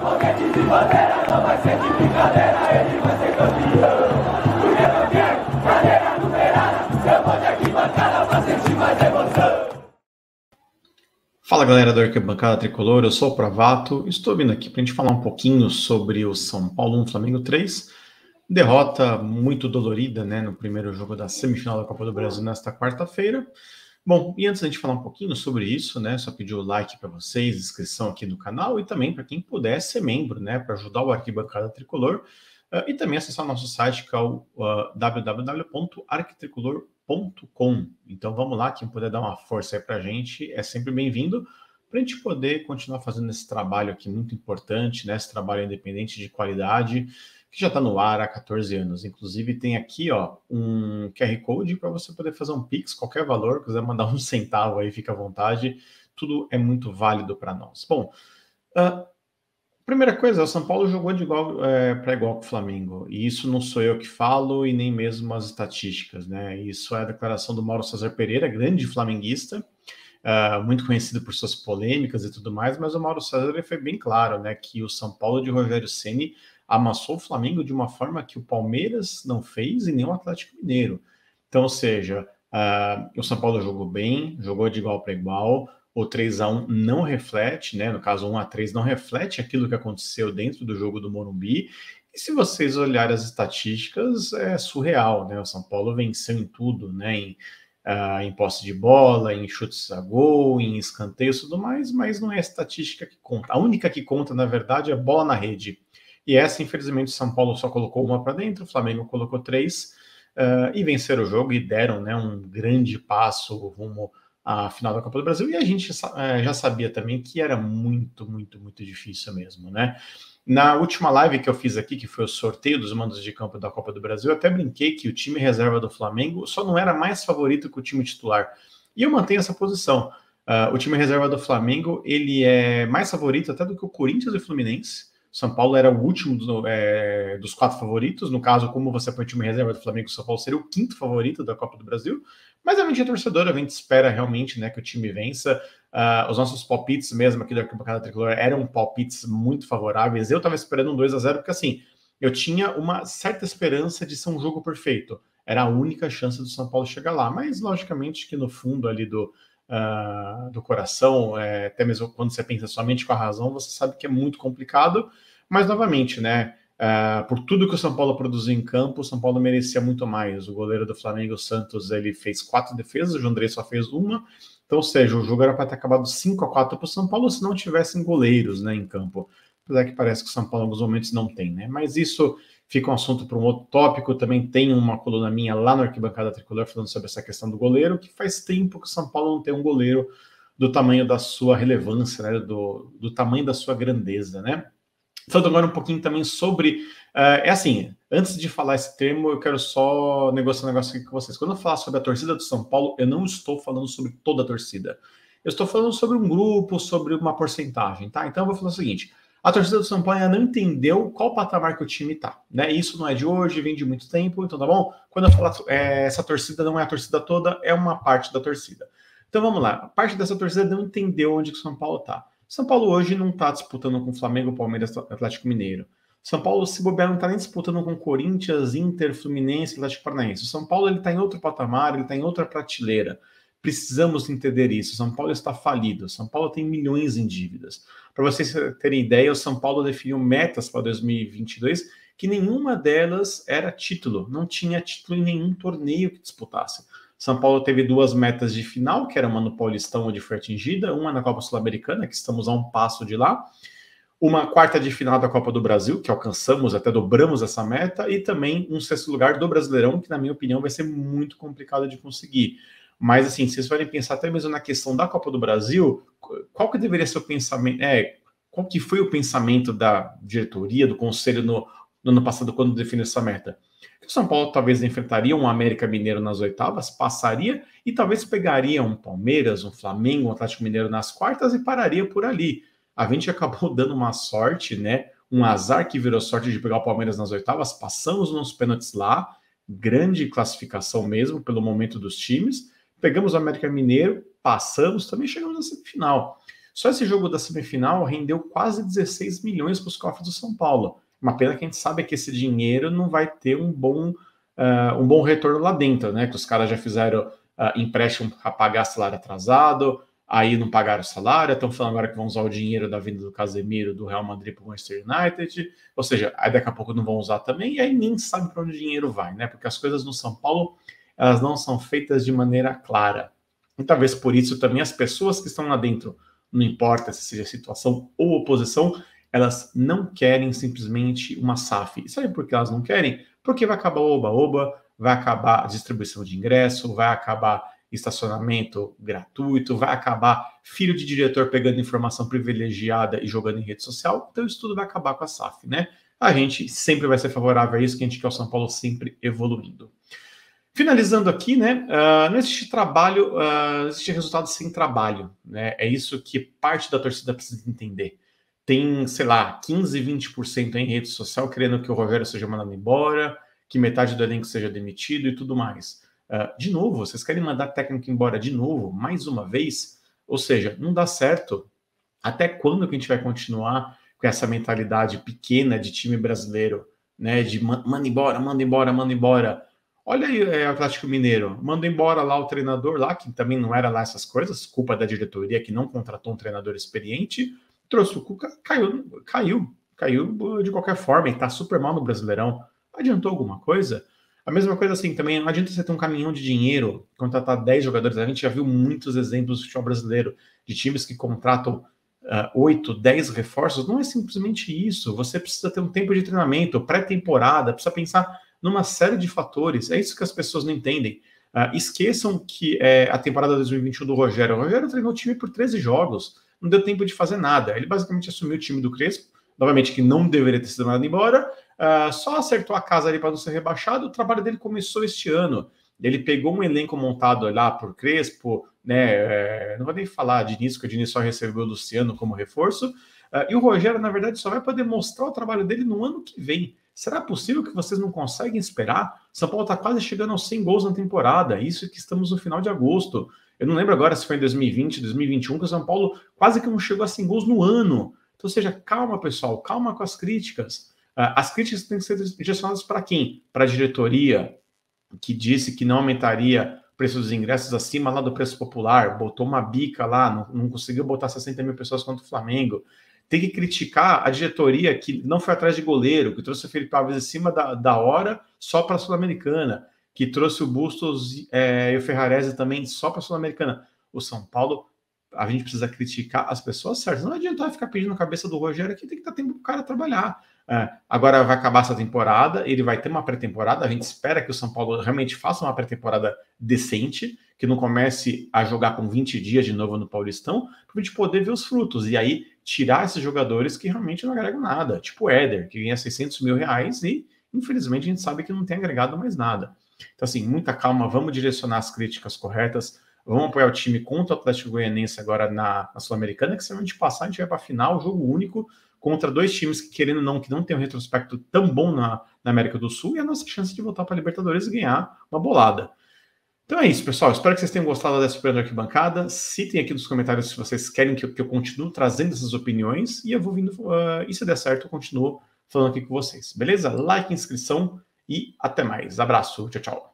foguete de bandeira, não vai ser de brincadeira, ele vai ser campeão. Numerada, eu vou de arquibancada pra sentir mais emoção. Fala galera do Arquibancada Tricolor, eu sou o Pravato, estou vindo aqui para a gente falar um pouquinho sobre o São Paulo 1 Flamengo 3. Derrota muito dolorida né, no primeiro jogo da semifinal da Copa do Brasil nesta quarta-feira. Bom, e antes da gente falar um pouquinho sobre isso, né, só pedir o like para vocês, inscrição aqui no canal e também para quem puder ser membro, né, para ajudar o Arquibancada Tricolor uh, e também acessar o nosso site que é o uh, www.arquitricolor.com. Então vamos lá, quem puder dar uma força aí para a gente é sempre bem-vindo para a gente poder continuar fazendo esse trabalho aqui muito importante, né, esse trabalho independente de qualidade que já está no ar há 14 anos. Inclusive, tem aqui ó, um QR Code para você poder fazer um Pix, qualquer valor, quiser mandar um centavo aí, fica à vontade. Tudo é muito válido para nós. Bom, uh, primeira coisa, o São Paulo jogou de igual é, para igual com o Flamengo. E isso não sou eu que falo e nem mesmo as estatísticas, né? Isso é a declaração do Mauro César Pereira, grande flamenguista. Uh, muito conhecido por suas polêmicas e tudo mais, mas o Mauro César foi bem claro, né, que o São Paulo de Rogério Ceni amassou o Flamengo de uma forma que o Palmeiras não fez e nem o Atlético Mineiro. Então, ou seja, uh, o São Paulo jogou bem, jogou de igual para igual, o 3 a 1 não reflete, né? No caso, 1 a 3 não reflete aquilo que aconteceu dentro do jogo do Morumbi. E se vocês olharem as estatísticas, é surreal, né? O São Paulo venceu em tudo, né? Em, uh, em posse de bola, em chutes a gol, em escanteios e tudo mais, mas não é a estatística que conta. A única que conta, na verdade, é bola na rede. E essa, infelizmente, São Paulo só colocou uma para dentro, o Flamengo colocou três uh, e venceram o jogo e deram né, um grande passo rumo à final da Copa do Brasil. E a gente uh, já sabia também que era muito, muito, muito difícil mesmo, né? Na última live que eu fiz aqui, que foi o sorteio dos mandos de campo da Copa do Brasil, eu até brinquei que o time reserva do Flamengo só não era mais favorito que o time titular. E eu mantenho essa posição. Uh, o time reserva do Flamengo ele é mais favorito até do que o Corinthians e o Fluminense. São Paulo era o último do, é, dos quatro favoritos. No caso, como você põe time reserva do Flamengo, São Paulo seria o quinto favorito da Copa do Brasil. Mas a gente é torcedor, a gente espera realmente né, que o time vença. Uh, os nossos palpites mesmo aqui da Arquibancada Tricolor eram palpites muito favoráveis. Eu estava esperando um 2 a 0 porque assim, eu tinha uma certa esperança de ser um jogo perfeito. Era a única chance do São Paulo chegar lá. Mas, logicamente, que no fundo ali do, uh, do coração, é, até mesmo quando você pensa somente com a razão, você sabe que é muito complicado, mas novamente, né? Uh, por tudo que o São Paulo produziu em campo, o São Paulo merecia muito mais. O goleiro do Flamengo, Santos, ele fez quatro defesas, o João André só fez uma. Então, ou seja, o jogo era para ter acabado 5 a 4 para o São Paulo se não tivessem goleiros né, em campo. Apesar que parece que o São Paulo, em alguns momentos, não tem, né? Mas isso fica um assunto para um outro tópico. Também tem uma coluna minha lá no Arquibancada Tricolor falando sobre essa questão do goleiro, que faz tempo que o São Paulo não tem um goleiro do tamanho da sua relevância, né? do, do tamanho da sua grandeza, né? Falando agora um pouquinho também sobre. Uh, é assim, antes de falar esse termo, eu quero só negociar um negócio aqui com vocês. Quando eu falar sobre a torcida do São Paulo, eu não estou falando sobre toda a torcida. Eu estou falando sobre um grupo, sobre uma porcentagem, tá? Então eu vou falar o seguinte: a torcida do ainda não entendeu qual patamar que o time tá, né? Isso não é de hoje, vem de muito tempo, então tá bom? Quando eu falo é, essa torcida não é a torcida toda, é uma parte da torcida. Então vamos lá, a parte dessa torcida não entendeu onde que o São Paulo tá. São Paulo hoje não tá disputando com Flamengo, Palmeiras, Atlético Mineiro. São Paulo, se bobear, não tá nem disputando com Corinthians, Inter, Fluminense, Atlético Paranaense. O São Paulo ele tá em outro patamar, ele tá em outra prateleira. Precisamos entender isso. São Paulo está falido. São Paulo tem milhões em dívidas. Para vocês terem ideia, o São Paulo definiu metas para 2022 que nenhuma delas era título. Não tinha título em nenhum torneio que disputasse. São Paulo teve duas metas de final, que era uma no Paulistão, onde foi atingida, uma na Copa Sul-Americana, que estamos a um passo de lá, uma quarta de final da Copa do Brasil, que alcançamos, até dobramos essa meta, e também um sexto lugar do Brasileirão, que, na minha opinião, vai ser muito complicado de conseguir. Mas, assim, vocês forem pensar até mesmo na questão da Copa do Brasil, qual que deveria ser o pensamento? É, qual que foi o pensamento da diretoria, do conselho no, no ano passado, quando definiu essa meta? O São Paulo talvez enfrentaria um América Mineiro nas oitavas, passaria e talvez pegaria um Palmeiras, um Flamengo, um Atlético Mineiro nas quartas e pararia por ali. A gente acabou dando uma sorte, né? Um azar que virou sorte de pegar o Palmeiras nas oitavas, passamos nos pênaltis lá, grande classificação mesmo pelo momento dos times Pegamos o América Mineiro, passamos, também chegamos na semifinal. Só esse jogo da semifinal rendeu quase 16 milhões para os cofres do São Paulo. Uma pena que a gente sabe que esse dinheiro não vai ter um bom, uh, um bom retorno lá dentro, né? Que os caras já fizeram uh, empréstimo para pagar salário atrasado, aí não pagaram o salário, estão falando agora que vão usar o dinheiro da vinda do Casemiro do Real Madrid para o Manchester United, ou seja, aí daqui a pouco não vão usar também, e aí nem sabe para onde o dinheiro vai, né? Porque as coisas no São Paulo elas não são feitas de maneira clara. E talvez por isso também as pessoas que estão lá dentro, não importa se seja situação ou oposição, elas não querem simplesmente uma SAF. E sabe por que elas não querem? Porque vai acabar o oba-oba, vai acabar a distribuição de ingresso, vai acabar estacionamento gratuito, vai acabar filho de diretor pegando informação privilegiada e jogando em rede social, então isso tudo vai acabar com a SAF, né? A gente sempre vai ser favorável a isso, que a gente quer o São Paulo sempre evoluindo. Finalizando aqui, né? Uh, não existe trabalho, uh, não existe resultado sem trabalho, né? É isso que parte da torcida precisa entender. Tem, sei lá, 15, 20% em rede social querendo que o Rogério seja mandado embora, que metade do elenco seja demitido e tudo mais. Uh, de novo, vocês querem mandar técnico embora de novo, mais uma vez? Ou seja, não dá certo. Até quando que a gente vai continuar com essa mentalidade pequena de time brasileiro, né? De manda embora, manda embora, manda embora. Olha aí, é, Atlético Mineiro, manda embora lá o treinador lá, que também não era lá essas coisas, culpa da diretoria que não contratou um treinador experiente, trouxe o Cuca, caiu, caiu, caiu de qualquer forma, e tá super mal no Brasileirão. Adiantou alguma coisa? A mesma coisa assim, também não adianta você ter um caminhão de dinheiro, contratar 10 jogadores. A gente já viu muitos exemplos do futebol brasileiro, de times que contratam uh, 8, 10 reforços. Não é simplesmente isso. Você precisa ter um tempo de treinamento, pré-temporada, precisa pensar numa série de fatores. É isso que as pessoas não entendem. Uh, esqueçam que é, a temporada 2021 do Rogério. O Rogério treinou o time por 13 jogos, não deu tempo de fazer nada. Ele basicamente assumiu o time do Crespo, novamente, que não deveria ter sido mandado embora, uh, só acertou a casa ali para não ser rebaixado. O trabalho dele começou este ano. Ele pegou um elenco montado lá por Crespo, né? É, não vou nem falar de início, que o Diniz só recebeu o Luciano como reforço. Uh, e o Rogério, na verdade, só vai poder mostrar o trabalho dele no ano que vem. Será possível que vocês não conseguem esperar? São Paulo está quase chegando aos 100 gols na temporada. Isso que estamos no final de agosto. Eu não lembro agora se foi em 2020, 2021, que o São Paulo quase que não chegou a 100 gols no ano. Então, seja, calma, pessoal, calma com as críticas. Uh, as críticas têm que ser direcionadas para quem? Para a diretoria, que disse que não aumentaria o preço dos ingressos acima lá do preço popular, botou uma bica lá, não, não conseguiu botar 60 mil pessoas contra o Flamengo. Tem que criticar a diretoria que não foi atrás de goleiro, que trouxe o Felipe Alves acima da, da hora só para a Sul-Americana, que trouxe o Bustos é, e o Ferrarese também só para a Sul-Americana. O São Paulo a gente precisa criticar as pessoas certas. Não adianta ficar pedindo a cabeça do Rogério aqui, tem que dar tempo para o cara trabalhar. É, agora vai acabar essa temporada, ele vai ter uma pré-temporada. A gente espera que o São Paulo realmente faça uma pré-temporada decente, que não comece a jogar com 20 dias de novo no Paulistão, para a gente poder ver os frutos. E aí tirar esses jogadores que realmente não agregam nada, tipo o Éder, que ganha 600 mil reais e infelizmente a gente sabe que não tem agregado mais nada. Então, assim, muita calma, vamos direcionar as críticas corretas Vamos apoiar o time contra o Atlético Goianense agora na, na Sul-Americana, que se a gente passar, a gente vai para a final, jogo único, contra dois times que, querendo ou não, que não tem um retrospecto tão bom na, na América do Sul, e a nossa chance de voltar para a Libertadores e ganhar uma bolada. Então é isso, pessoal. Espero que vocês tenham gostado dessa opinião arquibancada. Citem aqui nos comentários se vocês querem que eu, que eu continue trazendo essas opiniões, e eu vou vindo, uh, e se der certo, eu continuo falando aqui com vocês. Beleza? Like, inscrição e até mais. Abraço. Tchau, tchau.